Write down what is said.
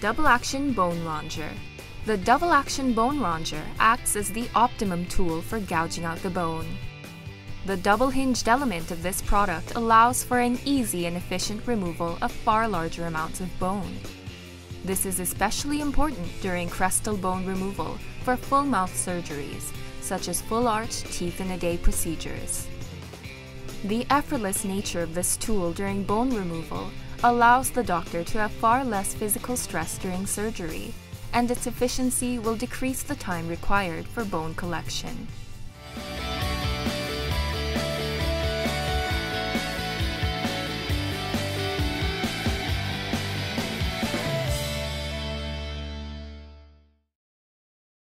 Double Action Bone Rongeur The Double Action Bone Rongeur acts as the optimum tool for gouging out the bone. The double hinged element of this product allows for an easy and efficient removal of far larger amounts of bone. This is especially important during crestal bone removal for full mouth surgeries, such as full arch teeth in a day procedures. The effortless nature of this tool during bone removal allows the doctor to have far less physical stress during surgery, and its efficiency will decrease the time required for bone collection.